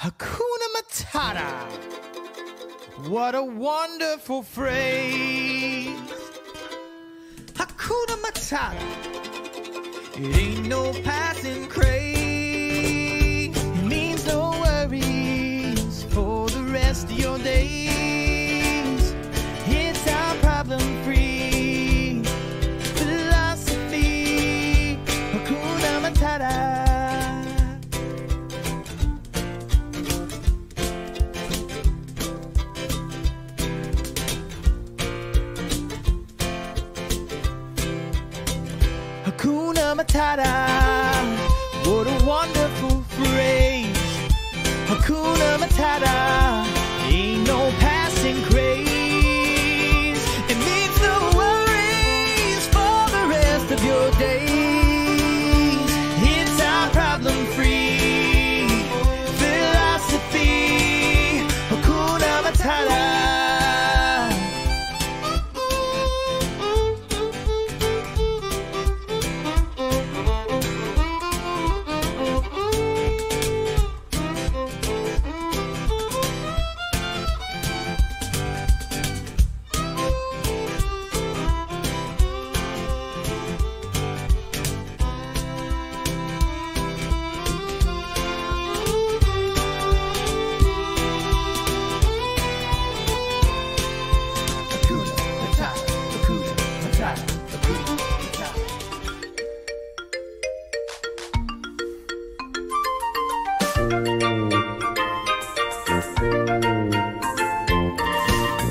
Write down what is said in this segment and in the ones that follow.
Hakuna Matata. What a wonderful phrase. Hakuna Matata. It ain't no passing craze. It means no worries for the rest of your days. Matata. What a wonderful phrase. Hakuna Matata. Ain't no passing craze. It means no worries for the rest of your days.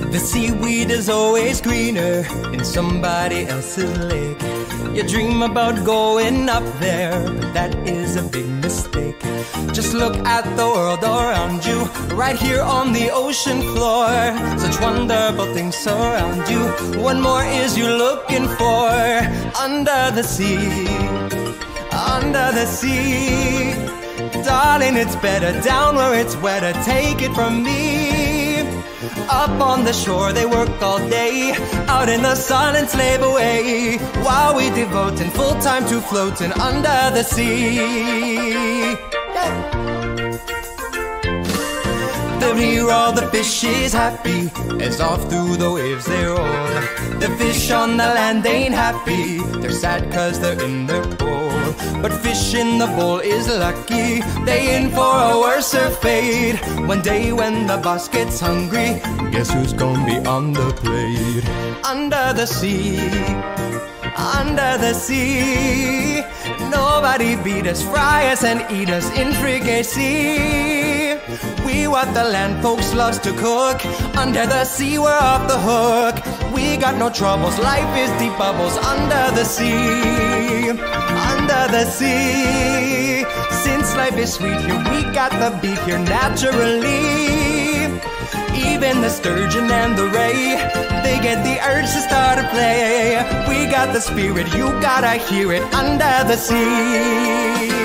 The seaweed is always greener in somebody else's lake. You dream about going up there, but that is a big mistake. Just look at the world around you, right here on the ocean floor. Such wonderful things surround you. What more is you looking for under the sea? Under the sea. Darling, it's better down where it's wetter. Take it from me. Up on the shore, they work all day. Out in the sun and slave away. While we devoting full time to floating under the sea. Yeah. Down here all the fish is happy. As off through the waves they roll The fish on the land ain't happy. They're sad cause they're in their bowl. But fish in the bowl is lucky. They in for a worser fate. One day when the boss gets hungry Guess who's gonna be on the plate? Under the sea. Under the sea. Nobody beat us, fry us, and eat us in fricassee. We what the land folks loves to cook. Under the sea, we're off the hook. We got no troubles, life is deep bubbles under the sea. Under the sea. Since life is sweet here, we got the beat here naturally. Even the sturgeon and the ray, they get the urge to start a play. We got the spirit, you gotta hear it under the sea.